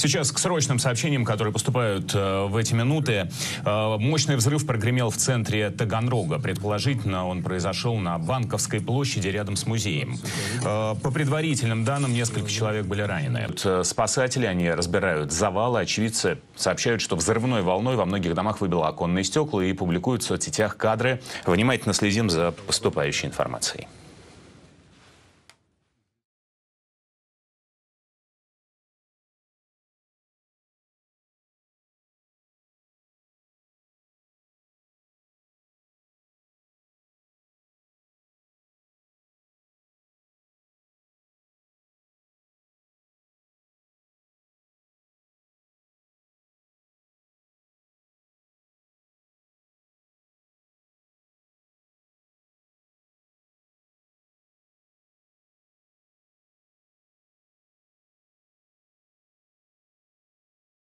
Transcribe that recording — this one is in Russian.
Сейчас к срочным сообщениям, которые поступают э, в эти минуты. Э, мощный взрыв прогремел в центре Таганрога. Предположительно, он произошел на Банковской площади рядом с музеем. Э, по предварительным данным, несколько человек были ранены. Э, спасатели, они разбирают завалы. Очевидцы сообщают, что взрывной волной во многих домах выбило оконные стекла и публикуют в соцсетях кадры. Внимательно следим за поступающей информацией.